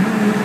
Mm-hmm.